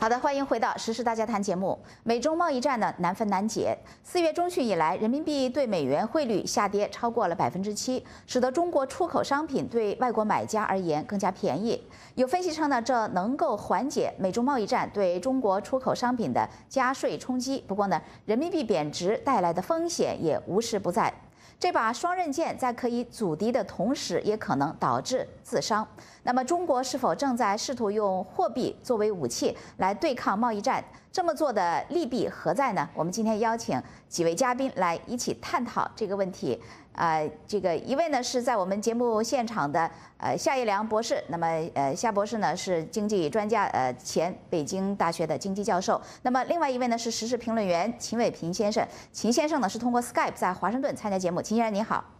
好的，欢迎回到《时事大家谈》节目。美中贸易战呢难分难解。四月中旬以来，人民币对美元汇率下跌超过了百分之七，使得中国出口商品对外国买家而言更加便宜。有分析称呢，这能够缓解美中贸易战对中国出口商品的加税冲击。不过呢，人民币贬值带来的风险也无时不在。这把双刃剑在可以阻敌的同时，也可能导致自伤。那么，中国是否正在试图用货币作为武器来对抗贸易战？这么做的利弊何在呢？我们今天邀请几位嘉宾来一起探讨这个问题。呃，这个一位呢是在我们节目现场的呃夏一良博士，那么呃夏博士呢是经济专家，呃前北京大学的经济教授。那么另外一位呢是时事评论员秦伟平先生，秦先生呢是通过 Skype 在华盛顿参加节目。秦先生你好。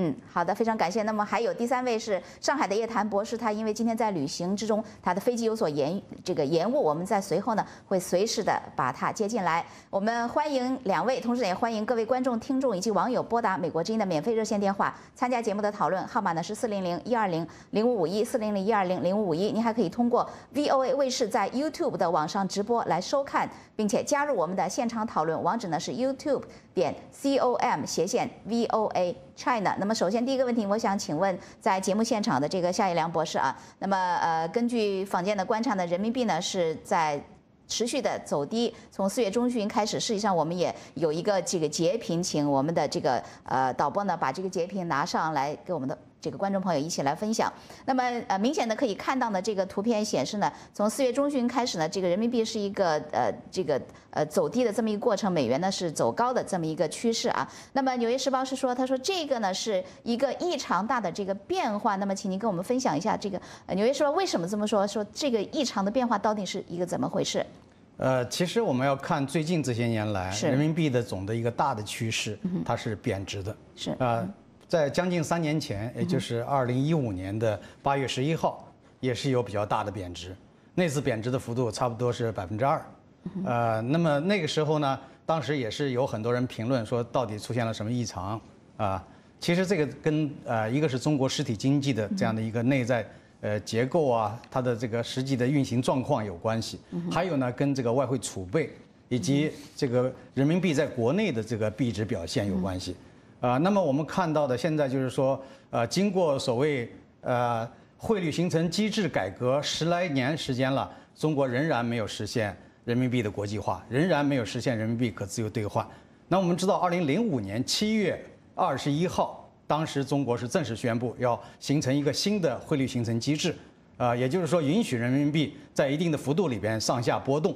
嗯，好的，非常感谢。那么还有第三位是上海的叶檀博士，他因为今天在旅行之中，他的飞机有所延这个延误，我们在随后呢会随时的把他接进来。我们欢迎两位，同时也欢迎各位观众、听众以及网友拨打美国之音的免费热线电话参加节目的讨论，号码呢是四零零一二零零五五一四零零一二零零五五一。您还可以通过 VOA 卫视在 YouTube 的网上直播来收看，并且加入我们的现场讨论，网址呢是 YouTube 点 com 斜线 VOA。China，那么首先第一个问题，我想请问在节目现场的这个夏一良博士啊，那么呃，根据坊间的观察呢，人民币呢是在持续的走低，从四月中旬开始，实际上我们也有一个这个截屏，请我们的这个呃导播呢把这个截屏拿上来给我们的。这个观众朋友一起来分享。那么，呃，明显的可以看到呢，这个图片显示呢，从四月中旬开始呢，这个人民币是一个呃这个呃走低的这么一个过程，美元呢是走高的这么一个趋势啊。那么，《纽约时报》是说，他说这个呢是一个异常大的这个变化。那么，请您跟我们分享一下这个《纽约时报》为什么这么说？说这个异常的变化到底是一个怎么回事？呃，其实我们要看最近这些年来人民币的总的一个大的趋势，它是贬值的。是啊。在将近三年前，也就是二零一五年的八月十一号，也是有比较大的贬值。那次贬值的幅度差不多是百分之二。呃，那么那个时候呢，当时也是有很多人评论说，到底出现了什么异常啊？其实这个跟呃，一个是中国实体经济的这样的一个内在呃结构啊，它的这个实际的运行状况有关系。还有呢，跟这个外汇储备以及这个人民币在国内的这个币值表现有关系。啊，那么我们看到的现在就是说，呃，经过所谓呃汇率形成机制改革十来年时间了，中国仍然没有实现人民币的国际化，仍然没有实现人民币可自由兑换。那我们知道，二零零五年七月二十一号，当时中国是正式宣布要形成一个新的汇率形成机制，啊，也就是说允许人民币在一定的幅度里边上下波动。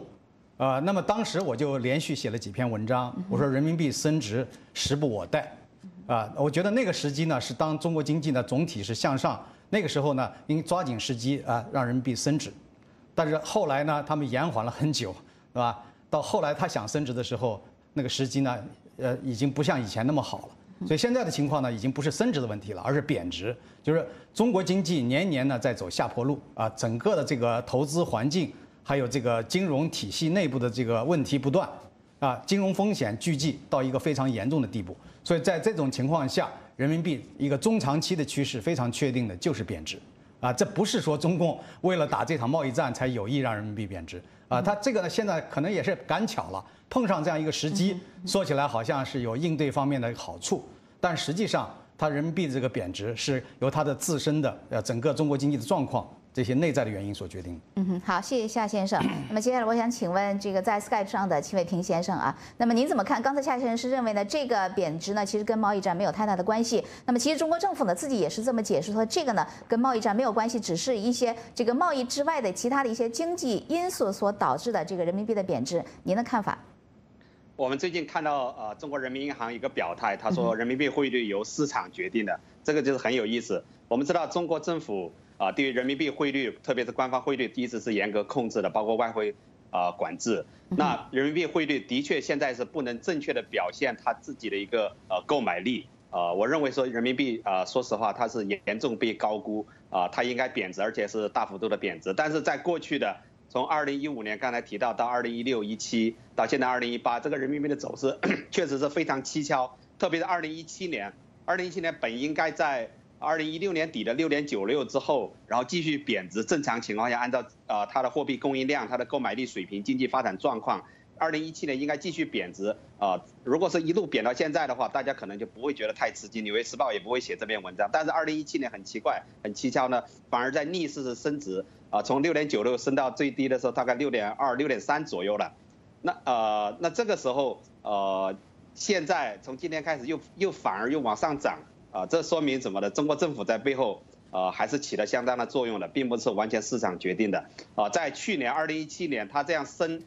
啊，那么当时我就连续写了几篇文章，我说人民币升值时不我待。啊，我觉得那个时机呢，是当中国经济呢总体是向上，那个时候呢，应抓紧时机啊，让人民币升值。但是后来呢，他们延缓了很久，是吧？到后来他想升值的时候，那个时机呢，呃，已经不像以前那么好了。所以现在的情况呢，已经不是升值的问题了，而是贬值。就是中国经济年年呢在走下坡路啊，整个的这个投资环境，还有这个金融体系内部的这个问题不断。啊，金融风险聚集到一个非常严重的地步，所以在这种情况下，人民币一个中长期的趋势非常确定的就是贬值。啊，这不是说中共为了打这场贸易战才有意让人民币贬值。啊，它这个呢现在可能也是赶巧了，碰上这样一个时机，说起来好像是有应对方面的好处，但实际上它人民币的这个贬值是由它的自身的呃整个中国经济的状况。这些内在的原因所决定。嗯哼，好，谢谢夏先生。那么接下来我想请问这个在 Skype 上的戚伟平先生啊，那么您怎么看？刚才夏先生是认为呢，这个贬值呢其实跟贸易战没有太大的关系。那么其实中国政府呢自己也是这么解释说，这个呢跟贸易战没有关系，只是一些这个贸易之外的其他的一些经济因素所导致的这个人民币的贬值。您的看法？我们最近看到呃中国人民银行一个表态，他说人民币汇率由市场决定的，这个就是很有意思。我们知道中国政府。啊，对于人民币汇率，特别是官方汇率，一直是严格控制的，包括外汇啊管制。那人民币汇率的确现在是不能正确的表现它自己的一个呃购买力。呃，我认为说人民币啊，说实话它是严重被高估啊，它应该贬值，而且是大幅度的贬值。但是在过去的从二零一五年刚才提到到二零一六一七到现在二零一八，这个人民币的走势 确实是非常蹊跷，特别是二零一七年，二零一七年本应该在。二零一六年底的六点九六之后，然后继续贬值，正常情况下按照呃它的货币供应量、它的购买力水平、经济发展状况。二零一七年应该继续贬值啊！如果是一路贬到现在的话，大家可能就不会觉得太吃惊，《纽约时报》也不会写这篇文章。但是二零一七年很奇怪、很蹊跷呢，反而在逆势升值啊，从六点九六升到最低的时候大概六点二、六点三左右了。那呃，那这个时候呃，现在从今天开始又又反而又往上涨啊，这说明什么呢？中国政府在背后呃还是起了相当的作用的，并不是完全市场决定的啊。在去年二零一七年，它这样升。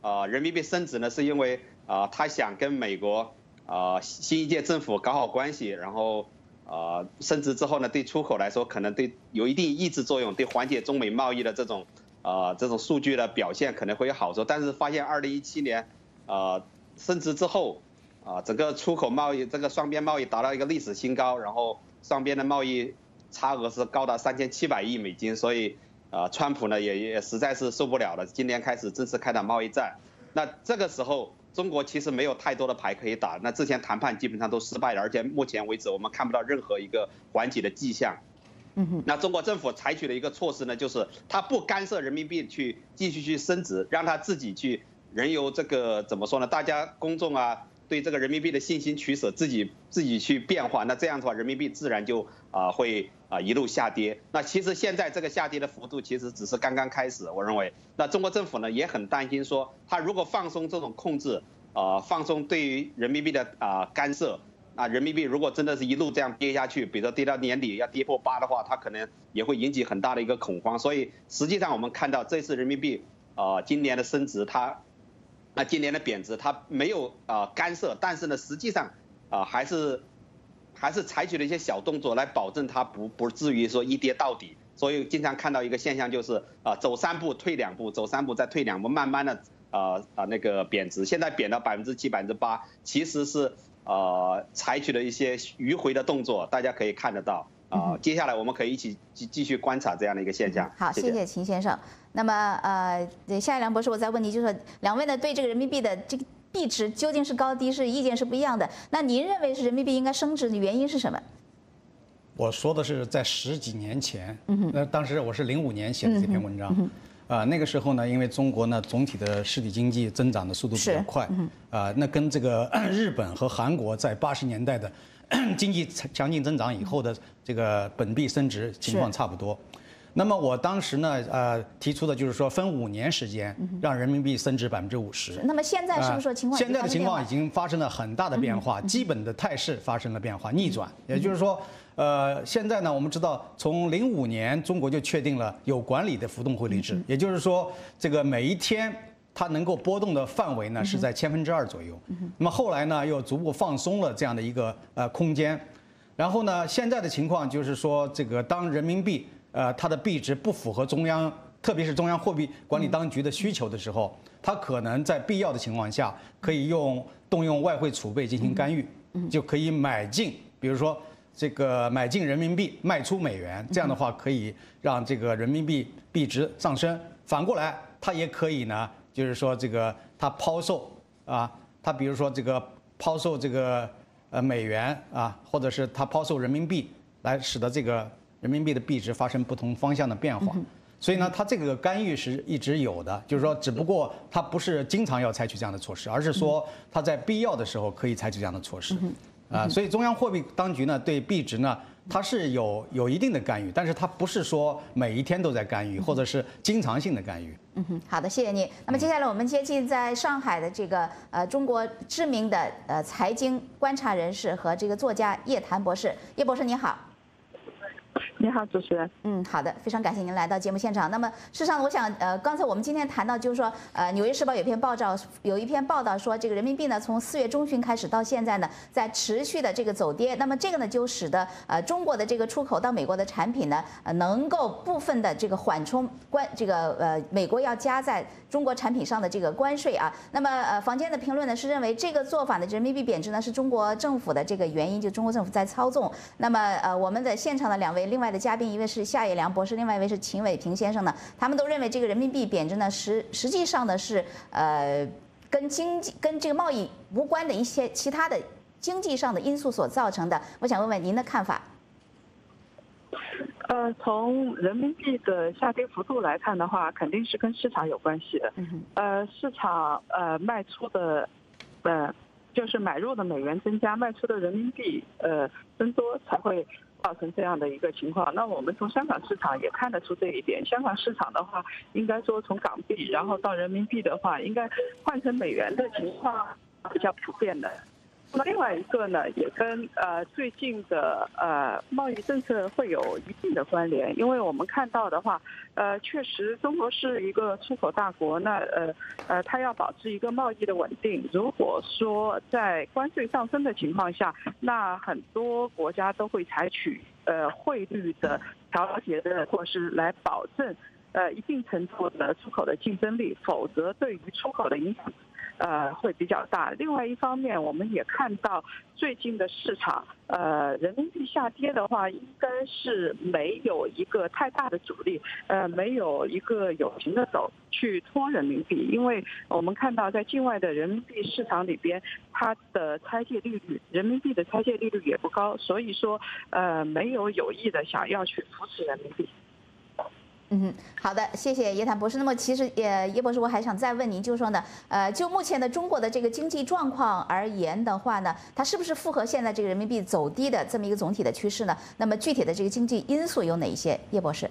啊，人民币升值呢，是因为啊，他想跟美国啊新一届政府搞好关系，然后啊升值之后呢，对出口来说可能对有一定抑制作用，对缓解中美贸易的这种啊这种数据的表现可能会有好处。但是发现二零一七年啊升值之后啊，整个出口贸易这个双边贸易达到一个历史新高，然后双边的贸易差额是高达三千七百亿美金，所以。啊，川普呢也也实在是受不了了，今年开始正式开展贸易战。那这个时候，中国其实没有太多的牌可以打。那之前谈判基本上都失败了，而且目前为止我们看不到任何一个缓解的迹象。那中国政府采取的一个措施呢，就是它不干涉人民币去继续去升值，让它自己去任由这个怎么说呢？大家公众啊。对这个人民币的信心取舍，自己自己去变化，那这样的话，人民币自然就啊会啊一路下跌。那其实现在这个下跌的幅度其实只是刚刚开始，我认为。那中国政府呢也很担心，说他如果放松这种控制，啊放松对于人民币的啊干涉，啊人民币如果真的是一路这样跌下去，比如说跌到年底要跌破八的话，它可能也会引起很大的一个恐慌。所以实际上我们看到这次人民币啊今年的升值，它。那今年的贬值，它没有啊干涉，但是呢，实际上啊还是还是采取了一些小动作来保证它不不至于说一跌到底。所以经常看到一个现象就是啊走三步退两步，走三步再退两步，慢慢的啊啊那个贬值。现在贬到百分之七、百分之八，其实是呃采取了一些迂回的动作，大家可以看得到。啊，接下来我们可以一起继继续观察这样的一个现象。好，谢谢秦先生。那么，呃，夏一良博士，我再问你，就是说，两位呢对这个人民币的这个币值究竟是高低是意见是不一样的。那您认为是人民币应该升值的原因是什么？我说的是在十几年前，那当时我是零五年写的这篇文章，啊，那个时候呢，因为中国呢总体的实体经济增长的速度比较快，啊，那跟这个日本和韩国在八十年代的。经济强劲增长以后的这个本币升值情况差不多，那么我当时呢，呃，提出的就是说分五年时间让人民币升值百分之五十。那么现在是不是说情况？现在的情况已经发生了很大的变化，基本的态势发生了变化，逆转。也就是说，呃，现在呢，我们知道从零五年中国就确定了有管理的浮动汇率制，也就是说，这个每一天。它能够波动的范围呢是在千分之二左右，那么后来呢又逐步放松了这样的一个呃空间，然后呢现在的情况就是说这个当人民币呃它的币值不符合中央特别是中央货币管理当局的需求的时候，它可能在必要的情况下可以用动用外汇储备进行干预，就可以买进，比如说这个买进人民币卖出美元，这样的话可以让这个人民币币值上升，反过来它也可以呢。就是说，这个它抛售啊，它比如说这个抛售这个呃美元啊，或者是它抛售人民币，来使得这个人民币的币值发生不同方向的变化。所以呢，它这个干预是一直有的，就是说，只不过它不是经常要采取这样的措施，而是说它在必要的时候可以采取这样的措施。啊，所以中央货币当局呢，对币值呢。它是有有一定的干预，但是它不是说每一天都在干预，或者是经常性的干预。嗯哼，好的，谢谢你。那么接下来我们接近在上海的这个呃中国知名的呃财经观察人士和这个作家叶檀博士，叶博士你好。你好，主持人。嗯，好的，非常感谢您来到节目现场。那么，事实上，我想，呃，刚才我们今天谈到，就是说，呃，《纽约时报》有篇报道，有一篇报道说，这个人民币呢，从四月中旬开始到现在呢，在持续的这个走跌。那么，这个呢，就使得呃中国的这个出口到美国的产品呢，呃，能够部分的这个缓冲关这个呃美国要加在中国产品上的这个关税啊。那么，呃，坊间的评论呢是认为这个做法呢，人民币贬值呢是中国政府的这个原因，就中国政府在操纵。那么，呃，我们的现场的两位另外的嘉宾，一位是夏野良博士，另外一位是秦伟平先生呢。他们都认为这个人民币贬值呢，实实际上呢是呃跟经济跟这个贸易无关的一些其他的经济上的因素所造成的。我想问问您的看法。呃，从人民币的下跌幅度来看的话，肯定是跟市场有关系的。呃，市场呃卖出的，呃，就是买入的美元增加，卖出的人民币呃增多，才会造成这样的一个情况。那我们从香港市场也看得出这一点。香港市场的话，应该说从港币然后到人民币的话，应该换成美元的情况比较普遍的。那么另外一个呢，也跟呃最近的呃贸易政策会有一定的关联，因为我们看到的话，呃确实中国是一个出口大国，那呃呃它要保持一个贸易的稳定。如果说在关税上升的情况下，那很多国家都会采取呃汇率的调节的措施来保证呃一定程度的出口的竞争力，否则对于出口的影响。呃，会比较大。另外一方面，我们也看到最近的市场，呃，人民币下跌的话，应该是没有一个太大的阻力，呃，没有一个有形的手去拖人民币。因为我们看到在境外的人民币市场里边，它的拆借利率，人民币的拆借利率也不高，所以说，呃，没有有意的想要去扶持人民币。嗯，好的，谢谢叶檀博士。那么其实，呃，叶博士，我还想再问您，就是说呢，呃，就目前的中国的这个经济状况而言的话呢，它是不是符合现在这个人民币走低的这么一个总体的趋势呢？那么具体的这个经济因素有哪一些？叶博士？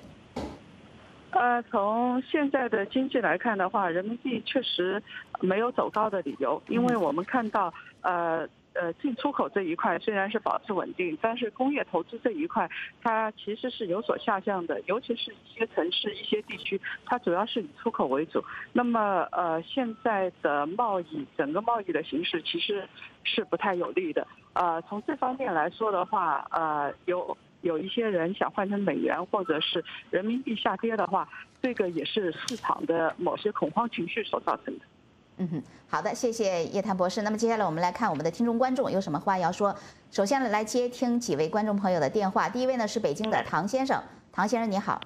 呃，从现在的经济来看的话，人民币确实没有走高的理由，因为我们看到，呃。呃，进出口这一块虽然是保持稳定，但是工业投资这一块它其实是有所下降的，尤其是一些城市、一些地区，它主要是以出口为主。那么，呃，现在的贸易整个贸易的形势其实是不太有利的。呃，从这方面来说的话，呃，有有一些人想换成美元或者是人民币下跌的话，这个也是市场的某些恐慌情绪所造成的。嗯哼，好的，谢谢叶檀博士。那么接下来我们来看我们的听众观众有什么话要说。首先呢，来接听几位观众朋友的电话。第一位呢是北京的唐先生，唐先生你好。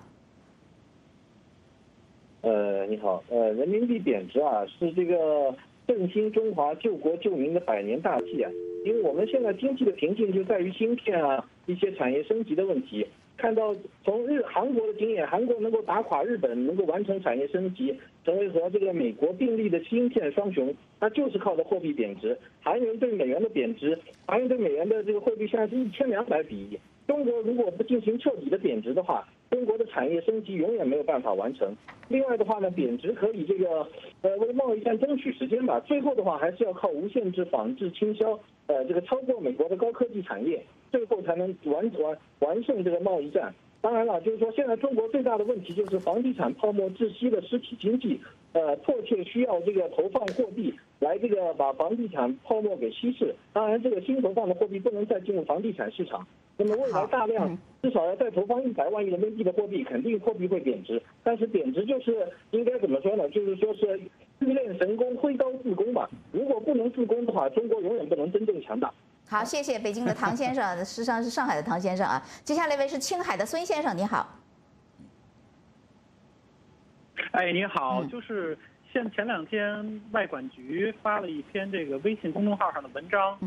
呃，你好，呃，人民币贬值啊，是这个振兴中华、救国救民的百年大计啊。因为我们现在经济的瓶颈就在于芯片啊，一些产业升级的问题。看到从日韩国的经验，韩国能够打垮日本，能够完成产业升级，成为和这个美国并立的芯片双雄，那就是靠的货币贬值。韩元对美元的贬值，韩元对美元的这个汇率现在是一千两百比一。中国如果不进行彻底的贬值的话，中国的产业升级永远没有办法完成。另外的话呢，贬值可以这个呃为贸易战争取时间吧。最后的话还是要靠无限制仿制倾销，呃这个超过美国的高科技产业。最后才能完完完胜这个贸易战。当然了，就是说现在中国最大的问题就是房地产泡沫窒息的实体经济，呃，迫切需要这个投放货币来这个把房地产泡沫给稀释。当然，这个新投放的货币不能再进入房地产市场。那么未来大量至少要再投放一百万亿人民币的货币，肯定货币会贬值。但是贬值就是应该怎么说呢？就是说是欲练神功，挥刀自宫吧。如果不能自宫的话，中国永远不能真正强大。好，谢谢北京的唐先生，实际上是上海的唐先生啊。接下来一位是青海的孙先生，你好。哎，你好，就是现前两天外管局发了一篇这个微信公众号上的文章，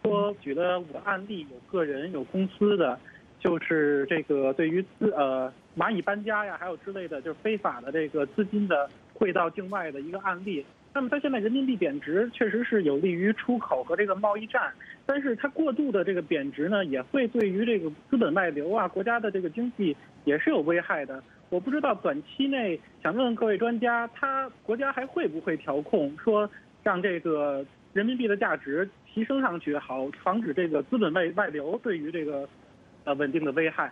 说举了五个案例，有个人有公司的，就是这个对于资呃蚂蚁搬家呀，还有之类的，就是非法的这个资金的汇到境外的一个案例。那么它现在人民币贬值，确实是有利于出口和这个贸易战，但是它过度的这个贬值呢，也会对于这个资本外流啊，国家的这个经济也是有危害的。我不知道短期内想问问各位专家，他国家还会不会调控，说让这个人民币的价值提升上去，好防止这个资本外外流对于这个呃稳定的危害。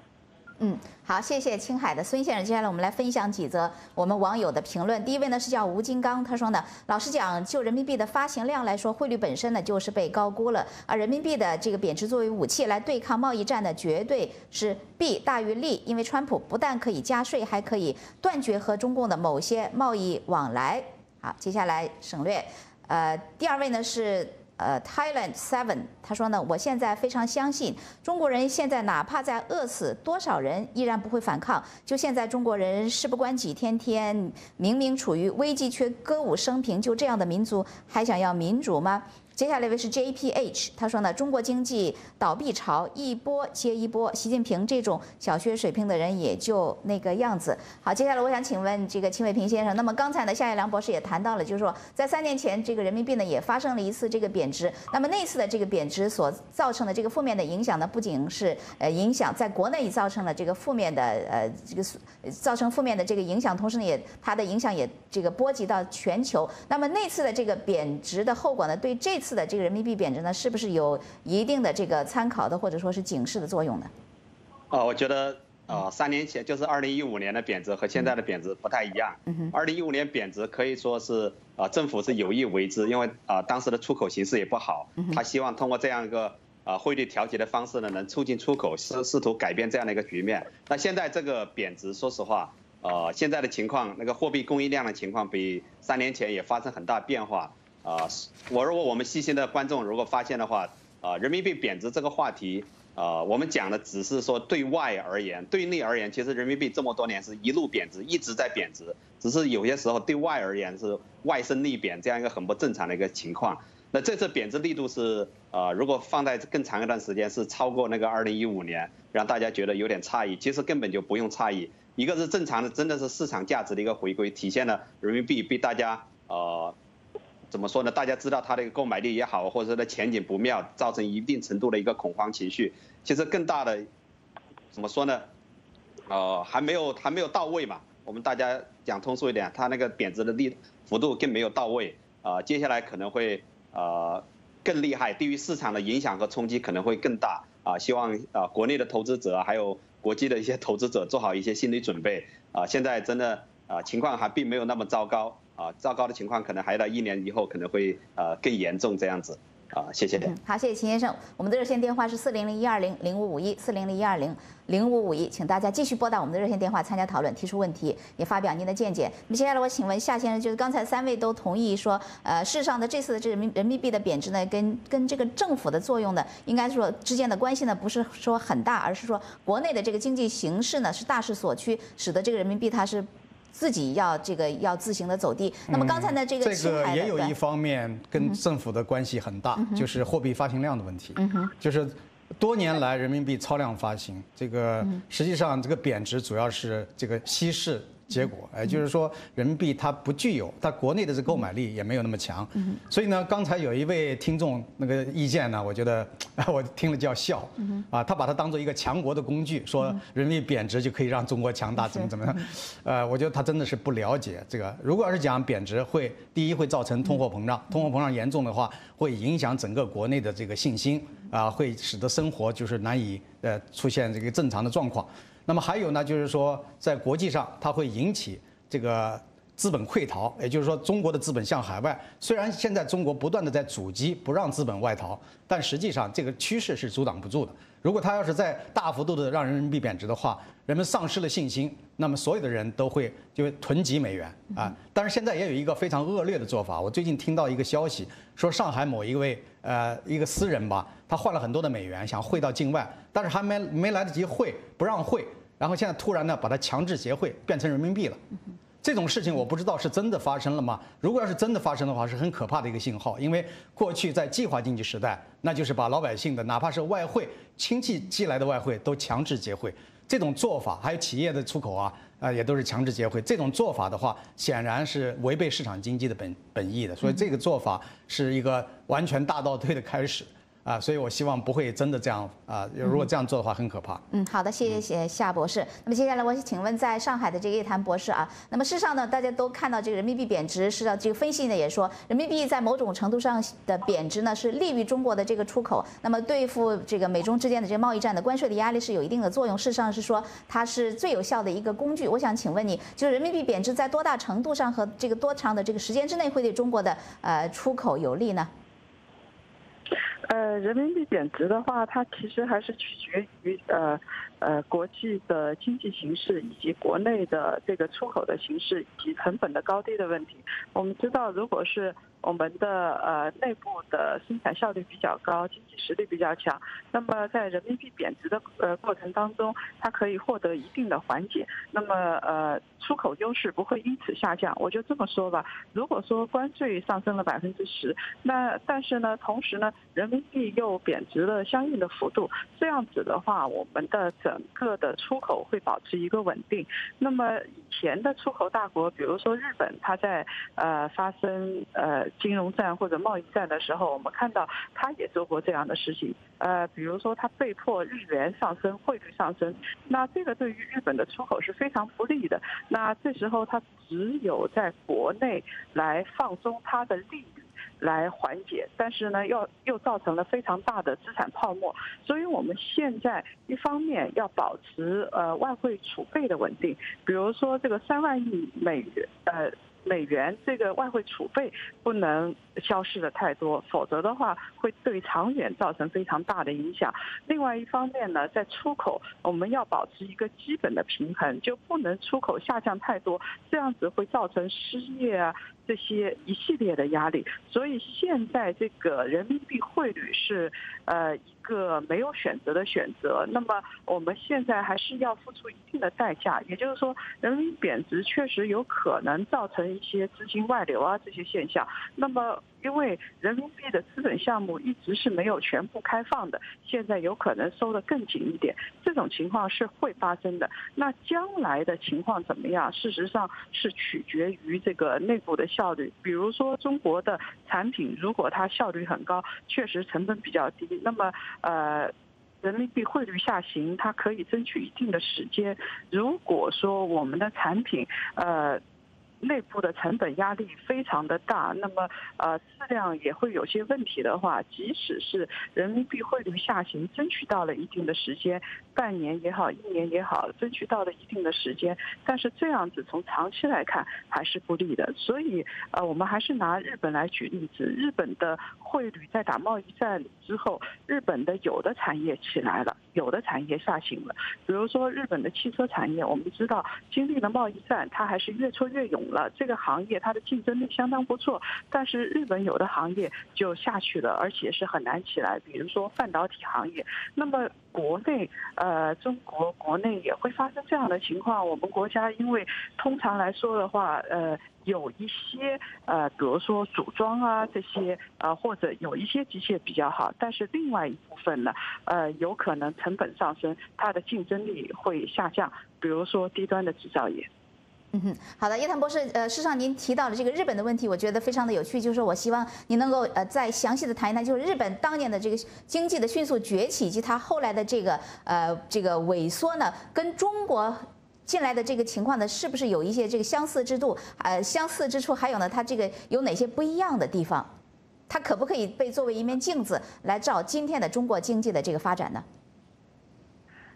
嗯，好，谢谢青海的孙先生。接下来我们来分享几则我们网友的评论。第一位呢是叫吴金刚，他说呢，老实讲，就人民币的发行量来说，汇率本身呢就是被高估了，而人民币的这个贬值作为武器来对抗贸易战呢，绝对是弊大于利。因为川普不但可以加税，还可以断绝和中共的某些贸易往来。好，接下来省略。呃，第二位呢是。呃，Thailand Seven，他说呢，我现在非常相信中国人现在哪怕在饿死，多少人依然不会反抗。就现在中国人事不关己，天天明明处于危机却歌舞升平，就这样的民族还想要民主吗？接下来一位是 JPH，他说呢，中国经济倒闭潮一波接一波，习近平这种小学水平的人也就那个样子。好，接下来我想请问这个秦伟平先生，那么刚才呢，夏叶良博士也谈到了，就是说在三年前这个人民币呢也发生了一次这个贬值，那么那次的这个贬值所造成的这个负面的影响呢，不仅是呃影响在国内也造成了这个负面的呃这个造成负面的这个影响，同时呢也它的影响也这个波及到全球。那么那次的这个贬值的后果呢，对这次的这个人民币贬值呢，是不是有一定的这个参考的或者说是警示的作用呢？哦，我觉得呃，三年前就是二零一五年的贬值和现在的贬值不太一样。二零一五年贬值可以说是呃政府是有意为之，因为啊当时的出口形势也不好，他希望通过这样一个呃汇率调节的方式呢，能促进出口，试试图改变这样的一个局面。那现在这个贬值，说实话，呃现在的情况，那个货币供应量的情况比三年前也发生很大变化。啊，我如果我们细心的观众如果发现的话，啊，人民币贬值这个话题，啊，我们讲的只是说对外而言，对内而言，其实人民币这么多年是一路贬值，一直在贬值，只是有些时候对外而言是外升内贬这样一个很不正常的一个情况。那这次贬值力度是，呃，如果放在更长一段时间是超过那个二零一五年，让大家觉得有点诧异，其实根本就不用诧异，一个是正常的，真的是市场价值的一个回归，体现了人民币被大家，呃。怎么说呢？大家知道它的一个购买力也好，或者说它前景不妙，造成一定程度的一个恐慌情绪。其实更大的，怎么说呢？呃，还没有还没有到位嘛。我们大家讲通俗一点，它那个贬值的力幅度更没有到位。啊，接下来可能会呃更厉害，对于市场的影响和冲击可能会更大。啊，希望啊国内的投资者还有国际的一些投资者做好一些心理准备。啊，现在真的啊情况还并没有那么糟糕。啊，糟糕的情况可能还要到一年以后可能会呃更严重这样子啊，谢谢您。好，谢谢秦先生。我们的热线电话是四零零一二零零五五一四零零一二零零五五一，请大家继续拨打我们的热线电话参加讨论，提出问题，也发表您的见解。那么接下来我请问夏先生，就是刚才三位都同意说，呃，事实上的这次的这人民人民币的贬值呢，跟跟这个政府的作用呢，应该说之间的关系呢，不是说很大，而是说国内的这个经济形势呢是大势所趋，使得这个人民币它是。自己要这个要自行的走地。那么刚才呢，这个这个也有一方面跟政府的关系很大，就是货币发行量的问题。就是多年来人民币超量发行，这个实际上这个贬值主要是这个稀释。结果，哎，就是说人民币它不具有，它国内的这购买力也没有那么强，所以呢，刚才有一位听众那个意见呢，我觉得 我听了就要笑，啊，他把它当做一个强国的工具，说人民币贬值就可以让中国强大，怎么怎么样，呃，我觉得他真的是不了解这个。如果要是讲贬值会，第一会造成通货膨胀，通货膨胀严重的话，会影响整个国内的这个信心，啊，会使得生活就是难以呃出现这个正常的状况。那么还有呢，就是说在国际上，它会引起这个资本溃逃，也就是说中国的资本向海外。虽然现在中国不断的在阻击，不让资本外逃，但实际上这个趋势是阻挡不住的。如果它要是在大幅度的让人民币贬值的话，人们丧失了信心，那么所有的人都会就囤积美元啊。但是现在也有一个非常恶劣的做法，我最近听到一个消息，说上海某一位呃一个私人吧，他换了很多的美元想汇到境外，但是还没没来得及汇，不让汇。然后现在突然呢，把它强制结汇变成人民币了，这种事情我不知道是真的发生了吗？如果要是真的发生的话，是很可怕的一个信号。因为过去在计划经济时代，那就是把老百姓的哪怕是外汇、亲戚寄来的外汇都强制结汇，这种做法还有企业的出口啊，啊也都是强制结汇。这种做法的话，显然是违背市场经济的本本意的。所以这个做法是一个完全大倒退的开始。啊，所以我希望不会真的这样啊！如果这样做的话，很可怕。嗯，好的，谢谢夏博士。那么接下来，我请问在上海的这个叶檀博士啊，那么事实上呢，大家都看到这个人民币贬值，是这个分析呢也说，人民币在某种程度上的贬值呢，是利于中国的这个出口。那么对付这个美中之间的这个贸易战的关税的压力是有一定的作用。事实上是说，它是最有效的一个工具。我想请问你，就是人民币贬值在多大程度上和这个多长的这个时间之内会对中国的呃出口有利呢？呃，人民币贬值的话，它其实还是取决于呃呃国际的经济形势以及国内的这个出口的形势以及成本的高低的问题。我们知道，如果是我们的呃内部的生产效率比较高，经济实力比较强，那么在人民币贬值的呃过程当中，它可以获得一定的缓解，那么呃出口优势不会因此下降。我就这么说吧，如果说关税上升了百分之十，那但是呢，同时呢，人民币又贬值了相应的幅度，这样子的话，我们的整个的出口会保持一个稳定。那么前的出口大国，比如说日本，它在呃发生呃金融战或者贸易战的时候，我们看到它也做过这样的事情。呃，比如说它被迫日元上升，汇率上升，那这个对于日本的出口是非常不利的。那这时候它只有在国内来放松它的利率。来缓解，但是呢，又又造成了非常大的资产泡沫，所以我们现在一方面要保持呃外汇储备的稳定，比如说这个三万亿美元呃。美元这个外汇储备不能消失的太多，否则的话会对长远造成非常大的影响。另外一方面呢，在出口我们要保持一个基本的平衡，就不能出口下降太多，这样子会造成失业啊这些一系列的压力。所以现在这个人民币汇率是呃一。个没有选择的选择，那么我们现在还是要付出一定的代价，也就是说，人民币贬值确实有可能造成一些资金外流啊这些现象，那么。因为人民币的资本项目一直是没有全部开放的，现在有可能收得更紧一点，这种情况是会发生的。那将来的情况怎么样？事实上是取决于这个内部的效率。比如说中国的产品，如果它效率很高，确实成本比较低，那么呃，人民币汇率下行，它可以争取一定的时间。如果说我们的产品呃。内部的成本压力非常的大，那么呃质量也会有些问题的话，即使是人民币汇率下行，争取到了一定的时间，半年也好，一年也好，争取到了一定的时间，但是这样子从长期来看还是不利的。所以呃我们还是拿日本来举例子，日本的汇率在打贸易战之后，日本的有的产业起来了，有的产业下行了。比如说日本的汽车产业，我们知道经历了贸易战，它还是越挫越勇。了这个行业，它的竞争力相当不错，但是日本有的行业就下去了，而且是很难起来，比如说半导体行业。那么国内，呃，中国国内也会发生这样的情况。我们国家因为通常来说的话，呃，有一些呃，比如说组装啊这些，呃，或者有一些机械比较好，但是另外一部分呢，呃，有可能成本上升，它的竞争力会下降，比如说低端的制造业。嗯哼，好的，叶檀博士，呃，事实上您提到了这个日本的问题，我觉得非常的有趣，就是我希望您能够呃再详细的谈一谈，就是日本当年的这个经济的迅速崛起以及它后来的这个呃这个萎缩呢，跟中国进来的这个情况呢，是不是有一些这个相似之处？呃，相似之处还有呢，它这个有哪些不一样的地方？它可不可以被作为一面镜子来照今天的中国经济的这个发展呢？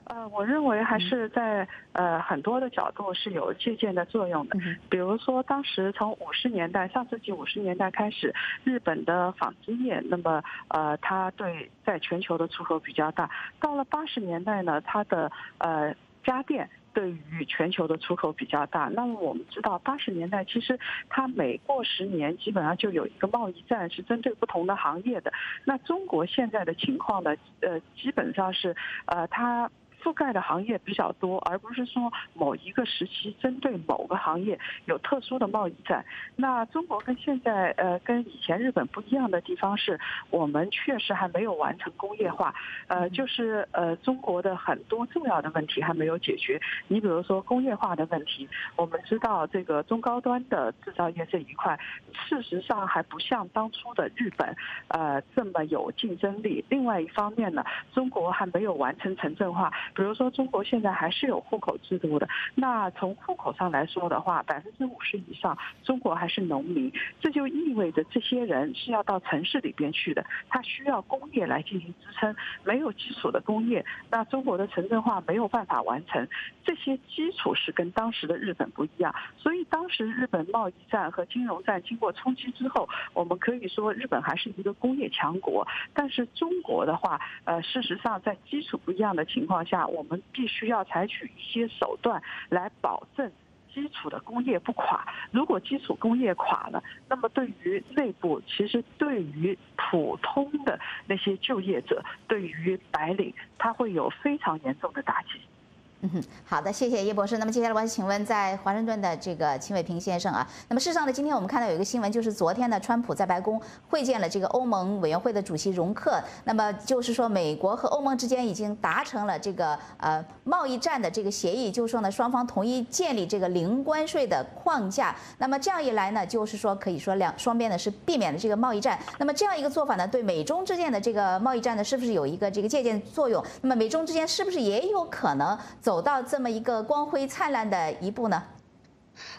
呃，我认为还是在呃很多的角度是有借鉴的作用的。比如说，当时从五十年代上世纪五十年代开始，日本的纺织业，那么呃它对在全球的出口比较大。到了八十年代呢，它的呃家电对于全球的出口比较大。那么我们知道，八十年代其实它每过十年基本上就有一个贸易战，是针对不同的行业的。那中国现在的情况呢，呃基本上是呃它。覆盖的行业比较多，而不是说某一个时期针对某个行业有特殊的贸易战。那中国跟现在呃跟以前日本不一样的地方是，我们确实还没有完成工业化，呃就是呃中国的很多重要的问题还没有解决。你比如说工业化的问题，我们知道这个中高端的制造业这一块，事实上还不像当初的日本呃这么有竞争力。另外一方面呢，中国还没有完成城镇化。比如说，中国现在还是有户口制度的。那从户口上来说的话，百分之五十以上中国还是农民，这就意味着这些人是要到城市里边去的。他需要工业来进行支撑，没有基础的工业，那中国的城镇化没有办法完成。这些基础是跟当时的日本不一样。所以当时日本贸易战和金融战经过冲击之后，我们可以说日本还是一个工业强国。但是中国的话，呃，事实上在基础不一样的情况下。我们必须要采取一些手段来保证基础的工业不垮。如果基础工业垮了，那么对于内部，其实对于普通的那些就业者，对于白领，他会有非常严重的打击。嗯，好的，谢谢叶博士。那么接下来我想请问，在华盛顿的这个秦伟平先生啊，那么事实上呢，今天我们看到有一个新闻，就是昨天呢，川普在白宫会见了这个欧盟委员会的主席容克，那么就是说美国和欧盟之间已经达成了这个呃贸易战的这个协议，就是说呢，双方同意建立这个零关税的框架。那么这样一来呢，就是说可以说两双边呢是避免了这个贸易战。那么这样一个做法呢，对美中之间的这个贸易战呢，是不是有一个这个借鉴作用？那么美中之间是不是也有可能走？走到这么一个光辉灿烂的一步呢？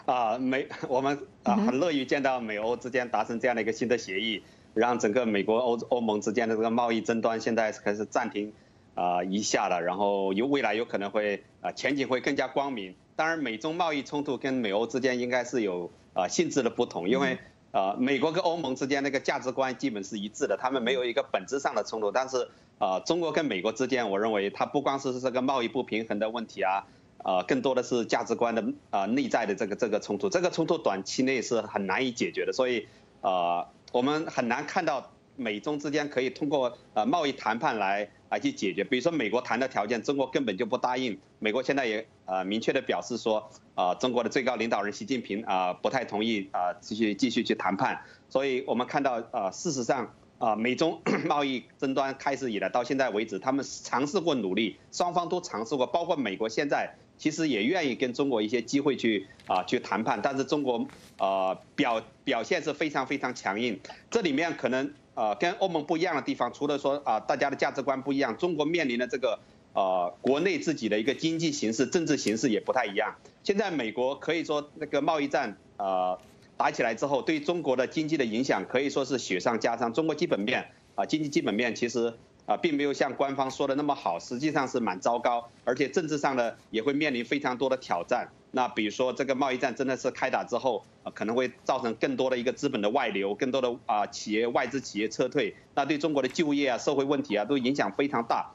啊，美 我们啊很乐于见到美欧之间达成这样的一个新的协议，让整个美国欧欧盟之间的这个贸易争端现在开始暂停啊一下了，然后有未来有可能会啊前景会更加光明。当然，美中贸易冲突跟美欧之间应该是有啊性质的不同，因为啊美国跟欧盟之间那个价值观基本是一致的，他们没有一个本质上的冲突，但是。啊，中国跟美国之间，我认为它不光是这个贸易不平衡的问题啊，呃，更多的是价值观的啊内在的这个这个冲突，这个冲突短期内是很难以解决的，所以呃，我们很难看到美中之间可以通过呃贸易谈判来来去解决。比如说美国谈的条件，中国根本就不答应。美国现在也呃明确的表示说，啊，中国的最高领导人习近平啊不太同意啊继续继续去谈判。所以我们看到啊，事实上。啊，美中 贸易争端开始以来到现在为止，他们尝试过努力，双方都尝试过，包括美国现在其实也愿意跟中国一些机会去啊去谈判，但是中国呃表表现是非常非常强硬。这里面可能呃跟欧盟不一样的地方，除了说啊大家的价值观不一样，中国面临的这个呃国内自己的一个经济形势、政治形势也不太一样。现在美国可以说那个贸易战呃。打起来之后，对中国的经济的影响可以说是雪上加霜。中国基本面啊，经济基本面其实啊，并没有像官方说的那么好，实际上是蛮糟糕。而且政治上呢，也会面临非常多的挑战。那比如说这个贸易战真的是开打之后，可能会造成更多的一个资本的外流，更多的啊企业外资企业撤退，那对中国的就业啊、社会问题啊都影响非常大。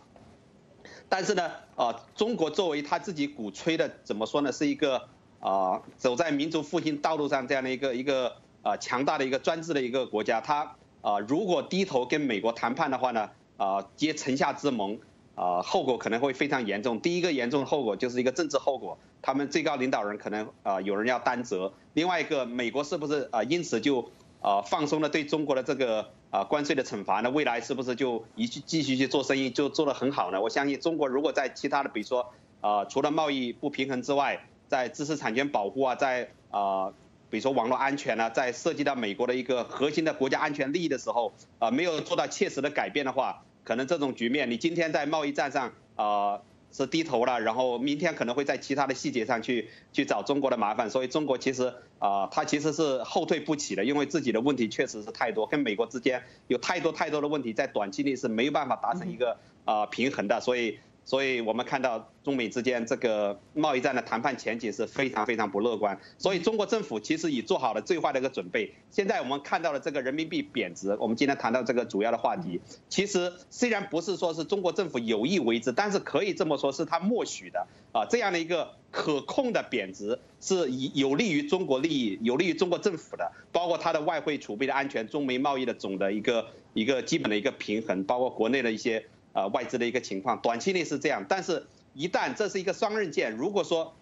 但是呢，啊，中国作为他自己鼓吹的，怎么说呢，是一个。啊，走在民族复兴道路上这样的一个一个啊强大的一个专制的一个国家，他啊如果低头跟美国谈判的话呢，啊结城下之盟，啊后果可能会非常严重。第一个严重的后果就是一个政治后果，他们最高领导人可能啊有人要担责。另外一个，美国是不是啊因此就啊放松了对中国的这个啊关税的惩罚呢？未来是不是就一继继续去做生意就做得很好呢？我相信中国如果在其他的，比如说啊除了贸易不平衡之外，在知识产权保护啊，在啊，比如说网络安全呢，在涉及到美国的一个核心的国家安全利益的时候，啊，没有做到切实的改变的话，可能这种局面，你今天在贸易战上啊是低头了，然后明天可能会在其他的细节上去去找中国的麻烦，所以中国其实啊，它其实是后退不起的，因为自己的问题确实是太多，跟美国之间有太多太多的问题，在短期内是没有办法达成一个啊平衡的，所以。所以我们看到中美之间这个贸易战的谈判前景是非常非常不乐观。所以中国政府其实已做好了最坏的一个准备。现在我们看到了这个人民币贬值，我们今天谈到这个主要的话题，其实虽然不是说是中国政府有意为之，但是可以这么说，是他默许的啊。这样的一个可控的贬值是以有利于中国利益、有利于中国政府的，包括它的外汇储备的安全、中美贸易的总的一个一个基本的一个平衡，包括国内的一些。呃，外资的一个情况，短期内是这样，但是，一旦这是一个双刃剑，如果说，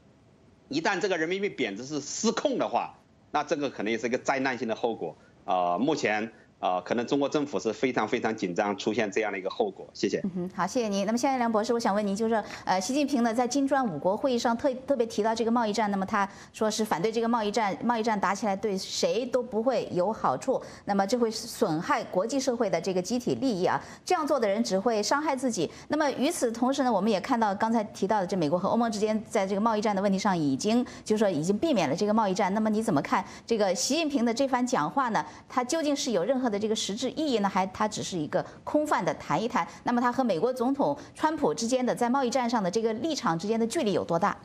一旦这个人民币贬值是失控的话，那这个可能也是一个灾难性的后果。啊，目前。啊，可能中国政府是非常非常紧张，出现这样的一个后果。谢谢。嗯哼好，谢谢您。那么，夏彦良博士，我想问您，就是呃，习近平呢在金砖五国会议上特特别提到这个贸易战，那么他说是反对这个贸易战，贸易战打起来对谁都不会有好处，那么这会损害国际社会的这个集体利益啊，这样做的人只会伤害自己。那么与此同时呢，我们也看到刚才提到的这美国和欧盟之间在这个贸易战的问题上已经就是说已经避免了这个贸易战。那么你怎么看这个习近平的这番讲话呢？他究竟是有任何？的这个实质意义呢，还它只是一个空泛的谈一谈。那么它和美国总统川普之间的在贸易战上的这个立场之间的距离有多大？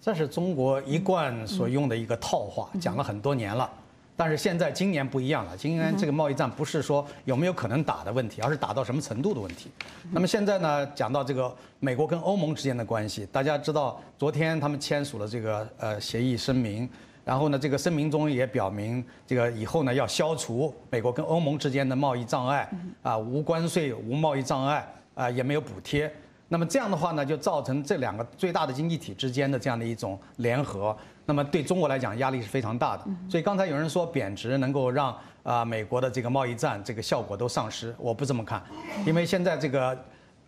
这是中国一贯所用的一个套话，讲了很多年了。但是现在今年不一样了，今年这个贸易战不是说有没有可能打的问题，而是打到什么程度的问题。那么现在呢，讲到这个美国跟欧盟之间的关系，大家知道昨天他们签署了这个呃协议声明，然后呢，这个声明中也表明，这个以后呢要消除美国跟欧盟之间的贸易障碍，啊，无关税、无贸易障碍，啊，也没有补贴。那么这样的话呢，就造成这两个最大的经济体之间的这样的一种联合。那么对中国来讲，压力是非常大的。所以刚才有人说贬值能够让啊美国的这个贸易战这个效果都丧失，我不这么看。因为现在这个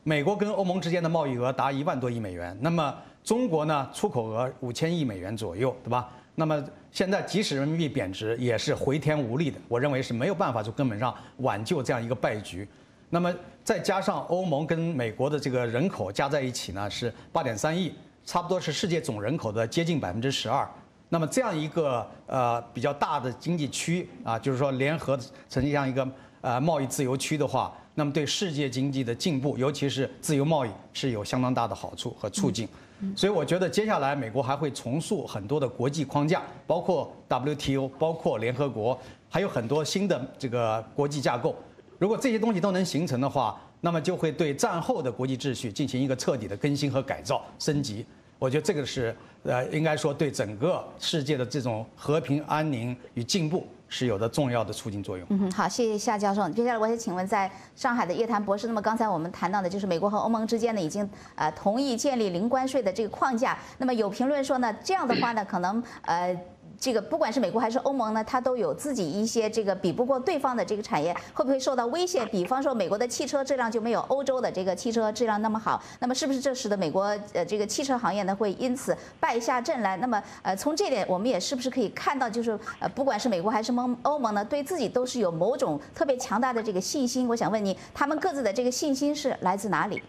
美国跟欧盟之间的贸易额达一万多亿美元，那么中国呢出口额五千亿美元左右，对吧？那么现在即使人民币贬值，也是回天无力的。我认为是没有办法从根本上挽救这样一个败局。那么再加上欧盟跟美国的这个人口加在一起呢，是八点三亿，差不多是世界总人口的接近百分之十二。那么这样一个呃比较大的经济区啊，就是说联合成这样一个呃贸易自由区的话，那么对世界经济的进步，尤其是自由贸易是有相当大的好处和促进。所以我觉得接下来美国还会重塑很多的国际框架，包括 WTO，包括联合国，还有很多新的这个国际架构。如果这些东西都能形成的话，那么就会对战后的国际秩序进行一个彻底的更新和改造、升级。我觉得这个是呃，应该说对整个世界的这种和平、安宁与进步是有着重要的促进作用。嗯，好，谢谢夏教授。接下来我想请问，在上海的叶檀博士，那么刚才我们谈到的就是美国和欧盟之间呢，已经呃同意建立零关税的这个框架。那么有评论说呢，这样的话呢，可能呃。这个不管是美国还是欧盟呢，它都有自己一些这个比不过对方的这个产业，会不会受到威胁？比方说美国的汽车质量就没有欧洲的这个汽车质量那么好，那么是不是这使得美国呃这个汽车行业呢会因此败下阵来？那么呃从这点我们也是不是可以看到，就是呃不管是美国还是盟欧盟呢，对自己都是有某种特别强大的这个信心？我想问你，他们各自的这个信心是来自哪里？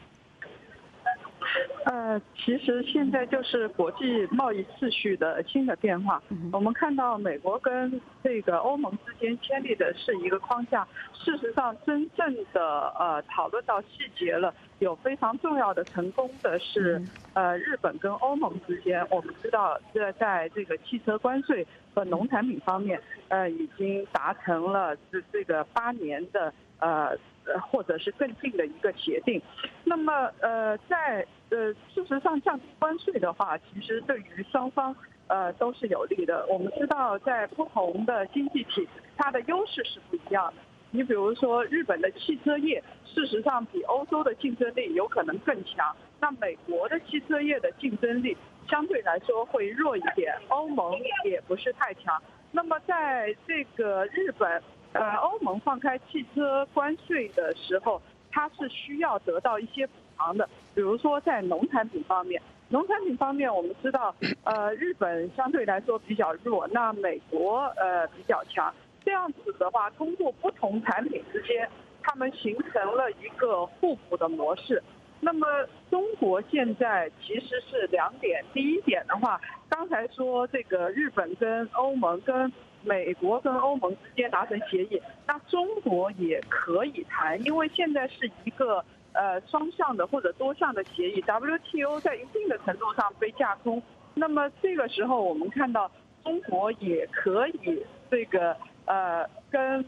呃，其实现在就是国际贸易秩序的新的变化。我们看到美国跟这个欧盟之间签立的是一个框架，事实上真正的呃讨论到细节了，有非常重要的成功的是呃日本跟欧盟之间。我们知道这在这个汽车关税和农产品方面，呃已经达成了这这个八年的呃。呃，或者是更近的一个协定，那么呃，在呃事实上降低关税的话，其实对于双方呃都是有利的。我们知道，在不同的经济体，它的优势是不一样的。你比如说，日本的汽车业事实上比欧洲的竞争力有可能更强，那美国的汽车业的竞争力相对来说会弱一点，欧盟也不是太强。那么在这个日本。呃，欧盟放开汽车关税的时候，它是需要得到一些补偿的。比如说在农产品方面，农产品方面我们知道，呃，日本相对来说比较弱，那美国呃比较强。这样子的话，通过不同产品之间，他们形成了一个互补的模式。那么中国现在其实是两点，第一点的话，刚才说这个日本跟欧盟跟。美国跟欧盟之间达成协议，那中国也可以谈，因为现在是一个呃双向的或者多项的协议，WTO 在一定的程度上被架空。那么这个时候我们看到中国也可以这个呃跟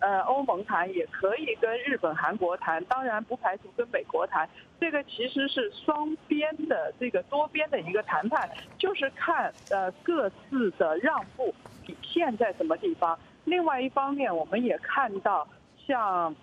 呃欧盟谈，也可以跟日本、韩国谈，当然不排除跟美国谈。这个其实是双边的这个多边的一个谈判，就是看呃各自的让步。底线在什么地方？另外一方面，我们也看到，像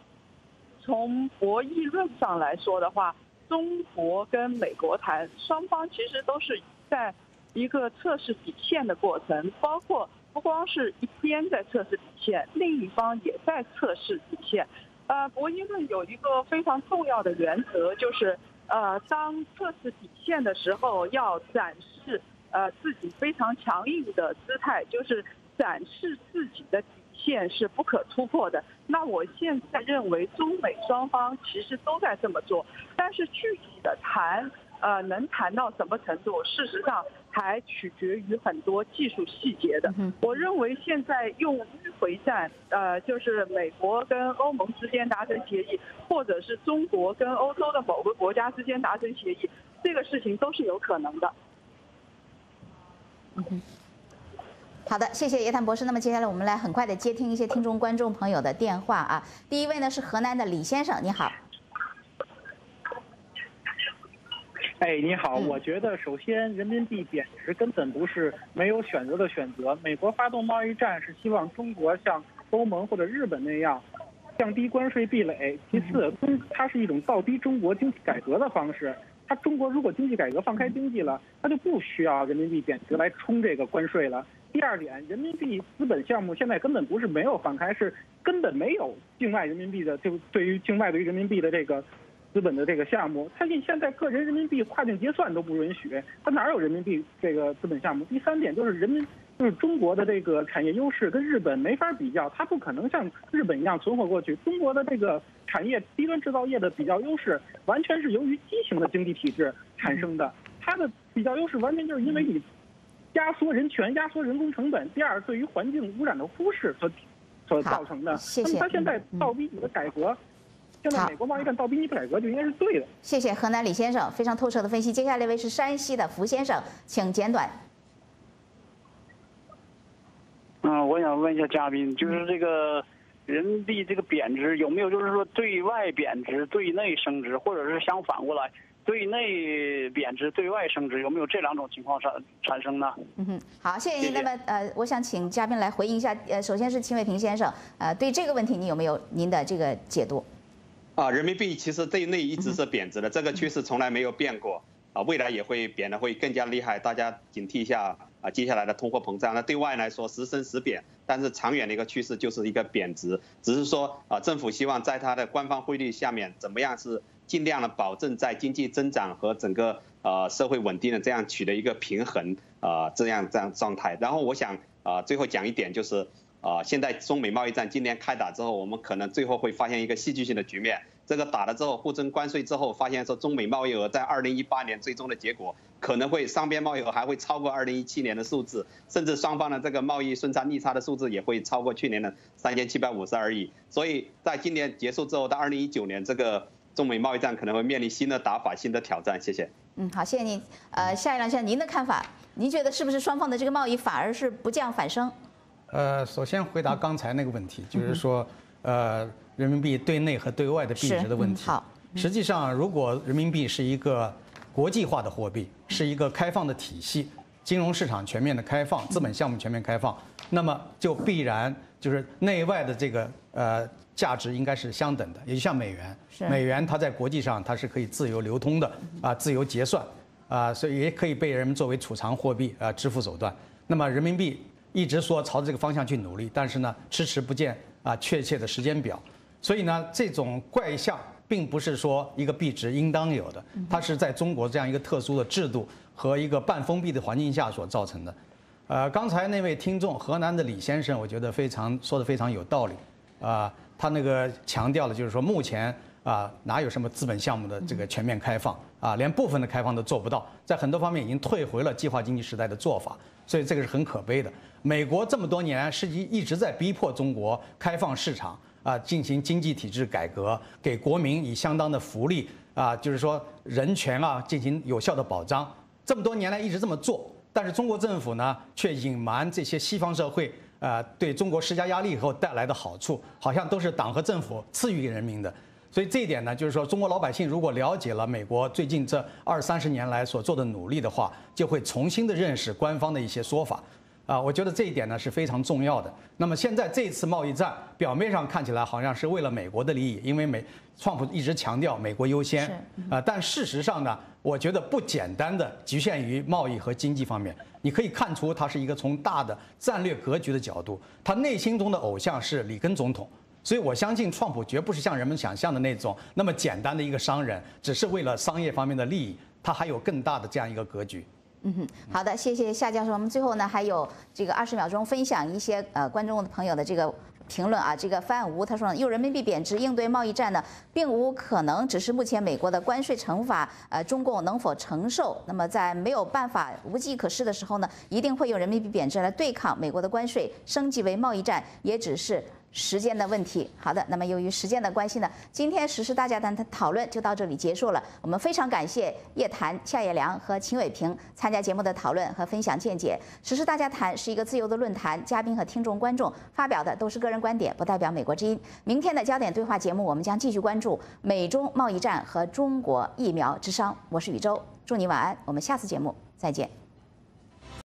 从博弈论上来说的话，中国跟美国谈，双方其实都是在一个测试底线的过程，包括不光是一边在测试底线，另一方也在测试底线。呃，博弈论有一个非常重要的原则，就是呃，当测试底线的时候，要展示。呃，自己非常强硬的姿态，就是展示自己的底线是不可突破的。那我现在认为，中美双方其实都在这么做，但是具体的谈，呃，能谈到什么程度，事实上还取决于很多技术细节的。我认为现在用迂回战，呃，就是美国跟欧盟之间达成协议，或者是中国跟欧洲的某个国家之间达成协议，这个事情都是有可能的。好的，谢谢叶檀博士。那么接下来我们来很快的接听一些听众观众朋友的电话啊。第一位呢是河南的李先生，你好。哎，你好，我觉得首先人民币贬值根本不是没有选择的选择。美国发动贸易战是希望中国像欧盟或者日本那样降低关税壁垒。其次，中它是一种倒逼中国经济改革的方式。它中国如果经济改革放开经济了，它就不需要人民币贬值来冲这个关税了。第二点，人民币资本项目现在根本不是没有放开，是根本没有境外人民币的，就对于境外对于人民币的这个。资本的这个项目，它现现在个人人民币跨境结算都不允许，它哪有人民币这个资本项目？第三点就是人民，就是中国的这个产业优势跟日本没法比较，它不可能像日本一样存活过去。中国的这个产业低端制造业的比较优势，完全是由于畸形的经济体制产生的，它的比较优势完全就是因为你压缩人权、压缩人工成本。第二，对于环境污染的忽视所所造成的。谢谢。那么它现在倒逼你的改革。现在美国贸易战倒逼你改革就应该是对的。谢谢河南李先生非常透彻的分析。接下来一位是山西的福先生，请简短。嗯，我想问一下嘉宾，就是这个人民币这个贬值有没有就是说对外贬值、对内升值，或者是相反过来，对内贬值、对外升值，有没有这两种情况产产生呢？嗯哼，好，谢谢您。那么呃，我想请嘉宾来回应一下。呃，首先是秦伟平先生，呃，对这个问题你有没有您的这个解读？啊，人民币其实对内一直是贬值的，这个趋势从来没有变过啊，未来也会贬的会更加厉害，大家警惕一下啊，接下来的通货膨胀。那对外来说时升时贬，但是长远的一个趋势就是一个贬值，只是说啊，政府希望在它的官方汇率下面怎么样是尽量的保证在经济增长和整个呃社会稳定的这样取得一个平衡啊，这样这样状态。然后我想啊，最后讲一点就是。啊，现在中美贸易战今年开打之后，我们可能最后会发现一个戏剧性的局面。这个打了之后，互征关税之后，发现说中美贸易额在二零一八年最终的结果可能会双边贸易额还会超过二零一七年的数字，甚至双方的这个贸易顺差逆差的数字也会超过去年的三千七百五十二亿。所以在今年结束之后，到二零一九年，这个中美贸易战可能会面临新的打法、新的挑战。谢谢。嗯，好，谢谢您。呃，下一辆先您的看法，您觉得是不是双方的这个贸易反而是不降反升？呃，首先回答刚才那个问题，就是说，呃，人民币对内和对外的币值的问题。好，实际上，如果人民币是一个国际化的货币，是一个开放的体系，金融市场全面的开放，资本项目全面开放，那么就必然就是内外的这个呃价值应该是相等的。也就像美元，美元它在国际上它是可以自由流通的啊，自由结算啊，所以也可以被人们作为储藏货币啊支付手段。那么人民币。一直说朝着这个方向去努力，但是呢，迟迟不见啊确切的时间表。所以呢，这种怪象并不是说一个币值应当有的，它是在中国这样一个特殊的制度和一个半封闭的环境下所造成的。呃，刚才那位听众河南的李先生，我觉得非常说的非常有道理啊。他那个强调的就是说，目前啊哪有什么资本项目的这个全面开放啊，连部分的开放都做不到，在很多方面已经退回了计划经济时代的做法。所以这个是很可悲的。美国这么多年实际一直在逼迫中国开放市场啊，进行经济体制改革，给国民以相当的福利啊，就是说人权啊进行有效的保障。这么多年来一直这么做，但是中国政府呢却隐瞒这些西方社会啊对中国施加压力以后带来的好处，好像都是党和政府赐予给人民的。所以这一点呢，就是说，中国老百姓如果了解了美国最近这二三十年来所做的努力的话，就会重新的认识官方的一些说法，啊，我觉得这一点呢是非常重要的。那么现在这次贸易战表面上看起来好像是为了美国的利益，因为美川普一直强调美国优先，啊，但事实上呢，我觉得不简单的局限于贸易和经济方面，你可以看出他是一个从大的战略格局的角度，他内心中的偶像是里根总统。所以我相信，创普绝不是像人们想象的那种那么简单的一个商人，只是为了商业方面的利益，他还有更大的这样一个格局。嗯哼，好的，谢谢夏教授。我们最后呢还有这个二十秒钟，分享一些呃观众朋友的这个评论啊。这个范吴他说，用人民币贬值应对贸易战呢，并无可能，只是目前美国的关税惩罚，呃，中共能否承受？那么在没有办法、无计可施的时候呢，一定会用人民币贬值来对抗美国的关税，升级为贸易战，也只是。时间的问题。好的，那么由于时间的关系呢，今天时事大家谈的讨论就到这里结束了。我们非常感谢叶檀、夏叶良和秦伟平参加节目的讨论和分享见解。时事大家谈是一个自由的论坛，嘉宾和听众、观众发表的都是个人观点，不代表美国之音。明天的焦点对话节目，我们将继续关注美中贸易战和中国疫苗之殇。我是宇宙，祝你晚安，我们下次节目再见。